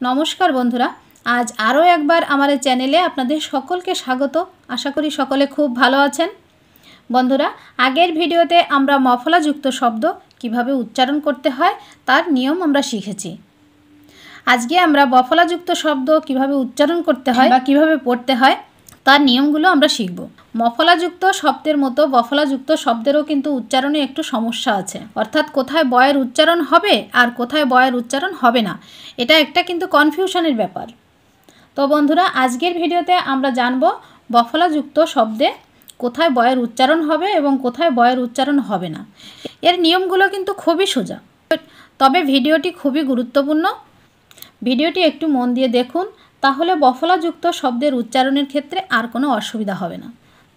নমস্কার বন্ধুরা, আজ আরও একবার আমার চ্যানেলে আপনাদের সকলকে স্বাগত। আশা করি সকলে খুব ভালো আছেন। বন্ধুরা, আগের ভিডিওতে আমরা মফলাযুক্ত শব্দ কীভাবে উচ্চারণ করতে হয় তার নিয়ম আমরা শিখেছি। আজকে আমরা বফলাযুক্ত শব্দ কীভাবে উচ্চারণ করতে হয় বা কীভাবে পড়তে হয় তার নিয়মগুলো আমরা শিখব। মফলাযুক্ত শব্দের মতো বফলাযুক্ত শব্দেরও কিন্তু উচ্চারণে একটু সমস্যা আছে। অর্থাৎ কোথায় বয়ের উচ্চারণ হবে আর কোথায় বয়ের উচ্চারণ হবে না, এটা একটা কিন্তু কনফিউশনের ব্যাপার। তো বন্ধুরা, আজকের ভিডিওতে আমরা জানব বফলাযুক্ত শব্দে কোথায় বয়ের উচ্চারণ হবে এবং কোথায় বয়ের উচ্চারণ হবে না। এর নিয়মগুলো কিন্তু খুবই সোজা। তবে ভিডিওটি খুবই গুরুত্বপূর্ণ। ভিডিওটি একটু মন দিয়ে দেখুন। তাহলে বফলাযুক্ত শব্দের উচ্চারণের ক্ষেত্রে আর কোনো অসুবিধা হবে না।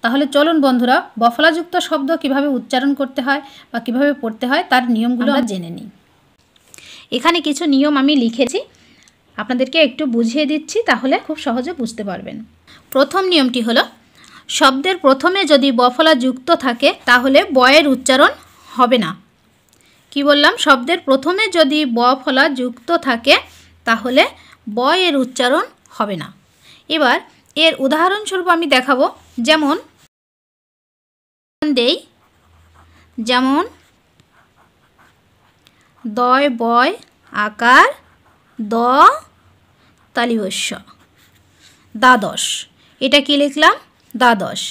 তাহলে চলুন বন্ধুরা, বফলাযুক্ত শব্দ কীভাবে উচ্চারণ করতে হয় বা কীভাবে পড়তে হয় তার নিয়মগুলো আমরা জেনে নিই। এখানে কিছু নিয়ম আমি লিখেছি। আপনাদেরকে একটু বুঝিয়ে দিচ্ছি, তাহলে খুব সহজে বুঝতে পারবেন। প্রথম নিয়মটি হলো, শব্দের প্রথমে যদি বফলা যুক্ত থাকে, তাহলে বয়ের উচ্চারণ হবে না। কি বললাম? শব্দের প্রথমে যদি বফলা যুক্ত থাকে, তাহলে ব এর উচ্চারণ হবে না। এবার এর উদাহরণস্বরূপ আমি দেখাবো। যেমন, দেই, যেমন, দয়, বয়, আকার, দ তালিবস্য দ্বাদশ। এটা কি লিখলাম? দ্বাদশ।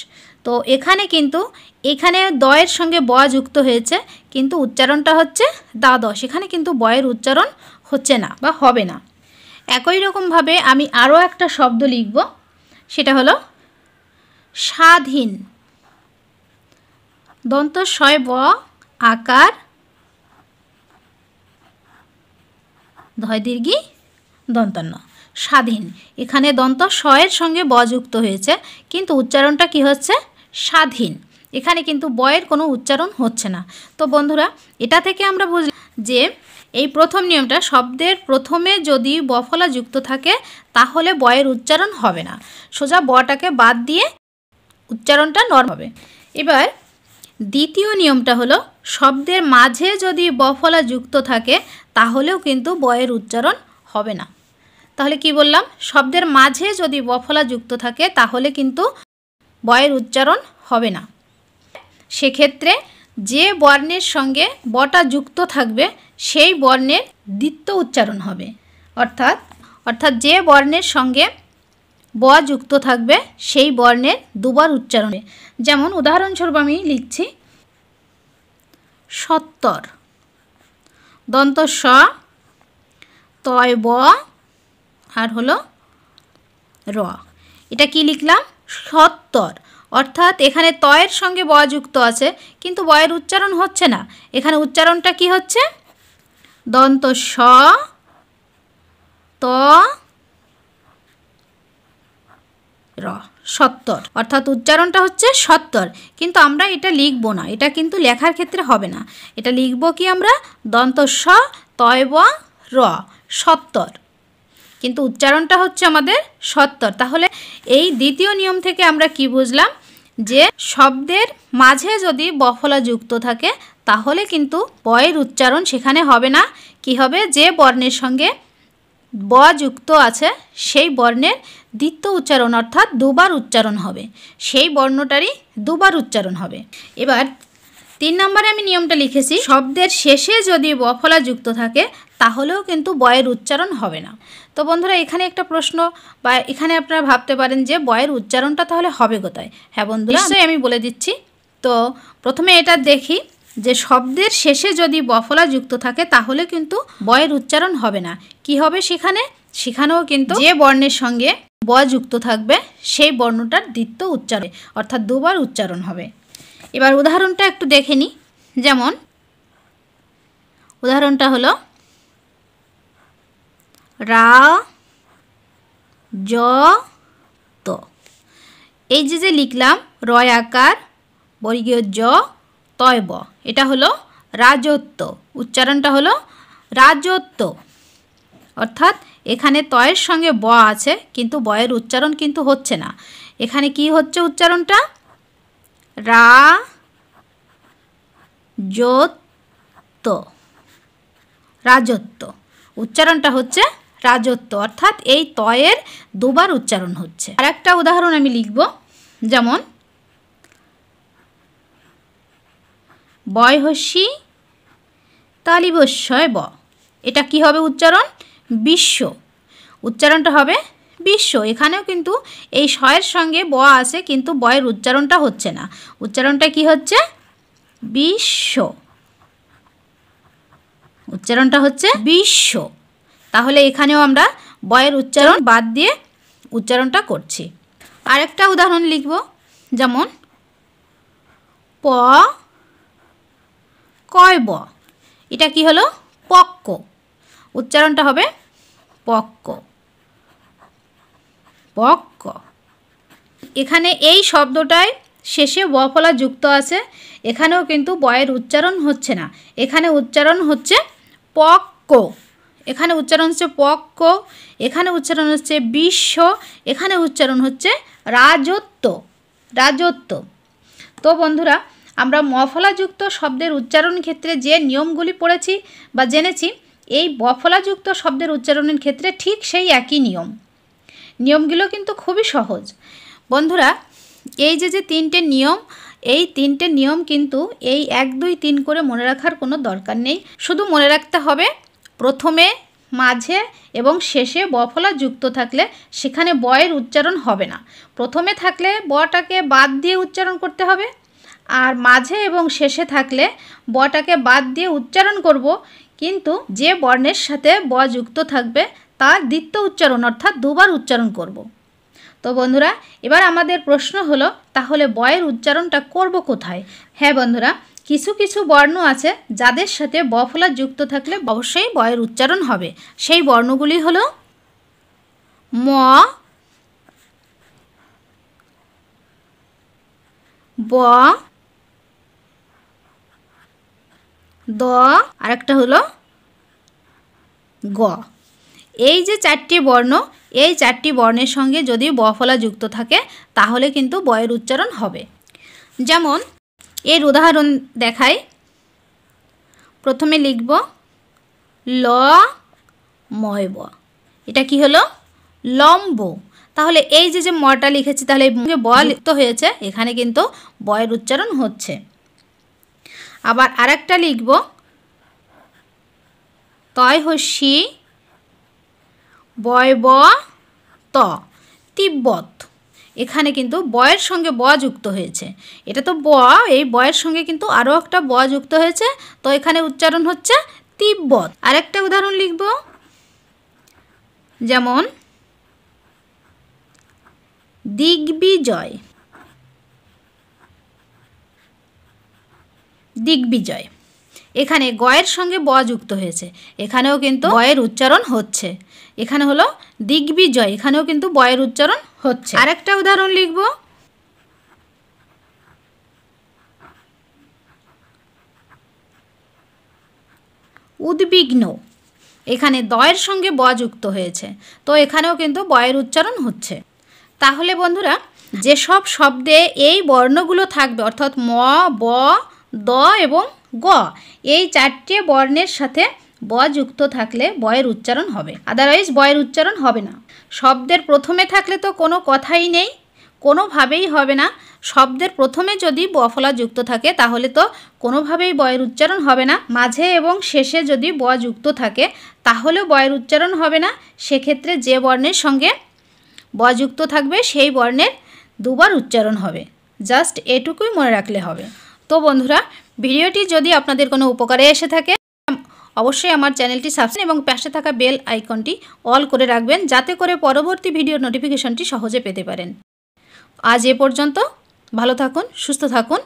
তো এখানে কিন্তু, এখানে দয়ের সঙ্গে ব যুক্ত হয়েছে, কিন্তু উচ্চারণটা হচ্ছে দ্বাদশ। এখানে কিন্তু বয়ের উচ্চারণ হচ্ছে না বা হবে না। একই রকমভাবে আমি আরও একটা শব্দ লিখব, সেটা হলো, স্বাধীন। দন্ত শয় ব, আকার, ধয় দীর্ঘি দন্তান্ন স্বাধীন। এখানে দন্ত শয়ের সঙ্গে ব যুক্ত হয়েছে, কিন্তু উচ্চারণটা কি হচ্ছে? স্বাধীন। এখানে কিন্তু বয়ের কোনো উচ্চারণ হচ্ছে না। তো বন্ধুরা, এটা থেকে আমরা বুঝি যে এই প্রথম নিয়মটা, শব্দের প্রথমে যদি বফলা যুক্ত থাকে, তাহলে বয়ের উচ্চারণ হবে না। সোজা বটাকে বাদ দিয়ে উচ্চারণটা নর্ম হবে। এবার দ্বিতীয় নিয়মটা হলো, শব্দের মাঝে যদি বফলা যুক্ত থাকে, তাহলেও কিন্তু বয়ের উচ্চারণ হবে না। তাহলে কি বললাম? শব্দের মাঝে যদি বফলা যুক্ত থাকে, তাহলে কিন্তু বয়ের উচ্চারণ হবে না। সেক্ষেত্রে যে বর্ণের সঙ্গে বটা যুক্ত থাকবে সেই বর্ণের দ্বিত্ব উচ্চারণ হবে। অর্থাৎ অর্থাৎ যে বর্ণের সঙ্গে ব যুক্ত থাকবে, সেই বর্ণের দুবার উচ্চারণে যেমন উদাহরণস্বরূপ আমি লিখছি, সত্তর। দন্ত স, তয় ব, আর হলো র। এটা কি লিখলাম? সত্তর। অর্থাৎ এখানে তয়ের সঙ্গে ব যুক্ত আছে, কিন্তু বয়ের উচ্চারণ হচ্ছে না। এখানে উচ্চারণটা কি হচ্ছে? দন্ত স, ত, র, সত্তর। অর্থাৎ উচ্চারণটা হচ্ছে সত্তর। কিন্তু আমরা এটা লিখব না। এটা কিন্তু লেখার ক্ষেত্রে হবে না। এটা লিখব কি আমরা? দন্ত স তয় ব র। সত্তর। কিন্তু উচ্চারণটা হচ্ছে আমাদের সত্তর। তাহলে এই দ্বিতীয় নিয়ম থেকে আমরা কি বুঝলাম? যে শব্দের মাঝে যদি বফলা যুক্ত থাকে তাহলে কিন্তু বয়ের উচ্চারণ সেখানে হবে না। কি হবে? যে বর্ণের সঙ্গে ব যুক্ত আছে সেই বর্ণের দ্বিতীয় উচ্চারণ অর্থাৎ দুবার উচ্চারণ হবে। সেই বর্ণটারই দুবার উচ্চারণ হবে। এবার তিন নম্বরে আমি নিয়মটা লিখেছি শব্দের শেষে যদি বফলা যুক্ত থাকে তাহলেও কিন্তু বয়ের উচ্চারণ হবে না। তো বন্ধুরা এখানে একটা প্রশ্ন বা এখানে আপনারা ভাবতে পারেন যে বয়ের উচ্চারণটা তাহলে হবে কোথায়? হ্যাঁ বন্ধু নিশ্চয়ই আমি বলে দিচ্ছি। তো প্রথমে এটা দেখি। যে শব্দের শেষে যদি বফলা যুক্ত থাকে, তাহলে কিন্তু বয়ের উচ্চারণ হবে না। কি হবে সেখানে? সেখানেও কিন্তু যে বর্ণের সঙ্গে ব যুক্ত থাকবে, সেই বর্ণটার দ্বিত্ব উচ্চারণ, অর্থাৎ দুবার উচ্চারণ হবে। এবার উদাহরণটা একটু দেখে নিই যেমন, উদাহরণটা হলো, রা, জ, ত। এই যে যে লিখলাম, রয় আকার, বর্গীয় জ, তয় ব। এটা হলো রাজত্ব। উচ্চারণটা হলো রাজত্ব। অর্থাৎ এখানে তয়ের সঙ্গে ব আছে, কিন্তু বয়ের উচ্চারণ কিন্তু হচ্ছে না। এখানে কি হচ্ছে উচ্চারণটা? রা যত রাজত্ব। উচ্চারণটা হচ্ছে রাজত্ব। অর্থাৎ এই তয়ের দুবার উচ্চারণ হচ্ছে। আর একটা উদাহরণ আমি লিখব। যেমন বয়হস্যি তালিবস্বয় ব। এটা কি হবে উচ্চারণ? বিশ্ব। উচ্চারণটা হবে বিশ্ব। এখানেও কিন্তু এই শয়ের সঙ্গে ব আছে, কিন্তু বয়ের উচ্চারণটা হচ্ছে না। উচ্চারণটা কি হচ্ছে? বিশ্ব। উচ্চারণটা হচ্ছে বিশ্ব। তাহলে এখানেও আমরা বয়ের উচ্চারণ বাদ দিয়ে উচ্চারণটা করছি। আরেকটা উদাহরণ লিখব, যেমন প কয় ব এটা কি হলো? পক্ক। উচ্চারণটা হবে পক্ক। পক্ক। এখানে এই শব্দটায় শেষে ব ফলা যুক্ত আছে। এখানেও কিন্তু বয়ের উচ্চারণ হচ্ছে না। এখানে উচ্চারণ হচ্ছে পক্ক। এখানে উচ্চারণ হচ্ছে পক্ক। এখানে উচ্চারণ হচ্ছে বিশ্ব। এখানে উচ্চারণ হচ্ছে রাজত্ব। রাজত্ব। তো বন্ধুরা আমরা মফলাযুক্ত শব্দের উচ্চারণ ক্ষেত্রে যে নিয়মগুলি পড়েছি বা জেনেছি, এই বফলাযুক্ত শব্দের উচ্চারণের ক্ষেত্রে ঠিক সেই একই নিয়ম। নিয়মগুলো কিন্তু খুবই সহজ। বন্ধুরা, এই যে যে তিনটে নিয়ম, এই তিনটে নিয়ম কিন্তু এই এক, দুই, তিন করে মনে রাখার কোনো দরকার নেই। শুধু মনে রাখতে হবে, প্রথমে, মাঝে এবং শেষে বফলা যুক্ত থাকলে সেখানে বয়ের উচ্চারণ হবে না। প্রথমে থাকলে বটাকে বাদ দিয়ে উচ্চারণ করতে হবে। আর মাঝে এবং শেষে থাকলে বটাকে বাদ দিয়ে উচ্চারণ করব। কিন্তু যে বর্ণের সাথে ব যুক্ত থাকবে, তার দ্বিতীয় উচ্চারণ অর্থাৎ দুবার উচ্চারণ করব। তো বন্ধুরা, এবার আমাদের প্রশ্ন হলো, তাহলে বয়ের উচ্চারণটা করব কোথায়? হ্যাঁ বন্ধুরা, কিছু কিছু বর্ণ আছে যাদের সাথে ব ফলা যুক্ত থাকলে অবশ্যই বয়ের উচ্চারণ হবে। সেই বর্ণগুলি হলো ম, ব দ, আরেকটা হলো গ। এই যে চারটি বর্ণ, এই চারটি বর্ণের সঙ্গে যদি বফলা যুক্ত থাকে, তাহলে কিন্তু বয়ের উচ্চারণ হবে। যেমন, এর উদাহরণ দেখাই। প্রথমে লিখব ল ময়ব এটা কি হলো? লম্ব। তাহলে এই যে যে মটা লিখেছি, তাহলে ব লিপ্ত হয়েছে, এখানে কিন্তু বয়ের উচ্চারণ হচ্ছে। আবার আরেকটা লিখব। তয় হস্যি বয় ব ত, তিব্বত। এখানে কিন্তু বয়ের সঙ্গে ব যুক্ত হয়েছে। এটা তো ব, এই বয়ের সঙ্গে কিন্তু আরও একটা ব যুক্ত হয়েছে। তো এখানে উচ্চারণ হচ্ছে তিব্বত। আরেকটা উদাহরণ লিখব। যেমন, দিগ্বিজয়। দিগ্বিজয়। এখানে গয়ের সঙ্গে ব যুক্ত হয়েছে। এখানেও কিন্তু বয়ের উচ্চারণ হচ্ছে। এখানে হলো দিগ্বিজয়, এখানেও কিন্তু বয়ের উচ্চারণ হচ্ছে। আরেকটা উদাহরণ লিখব। উদ্বিগ্ন। এখানে দয়ের সঙ্গে ব যুক্ত হয়েছে। তো এখানেও কিন্তু বয়ের উচ্চারণ হচ্ছে। তাহলে বন্ধুরা, যেসব শব্দে এই বর্ণগুলো থাকবে, অর্থাৎ ম, ব দ এবং গ। এই চারটে বর্ণের সাথে ব যুক্ত থাকলে বয়ের উচ্চারণ হবে। আদারওয়াইজ বয়ের উচ্চারণ হবে না। শব্দের প্রথমে থাকলে তো কোনো কথাই নেই, কোনোভাবেই হবে না। শব্দের প্রথমে যদি বফলা যুক্ত থাকে, তাহলে তো কোনোভাবেই বয়ের উচ্চারণ হবে না। মাঝে এবং শেষে যদি ব যুক্ত থাকে, তাহলেও বয়ের উচ্চারণ হবে না। সেক্ষেত্রে যে বর্ণের সঙ্গে ব যুক্ত থাকবে, সেই বর্ণের দুবার উচ্চারণ হবে। জাস্ট এটুকুই মনে রাখলে হবে। তো বন্ধুরা, ভিডিওটি যদি আপনাদের কোনো উপকারে এসে থাকে, অবশ্যই আমার চ্যানেলটি সাবস্ক্রাইব এবং পাশে থাকা বেল আইকনটি অল করে রাখবেন, যাতে করে পরবর্তী ভিডিওর নোটিফিকেশনটি সহজে পেতে পারেন। আজ এ পর্যন্ত, ভালো থাকুন, সুস্থ থাকুন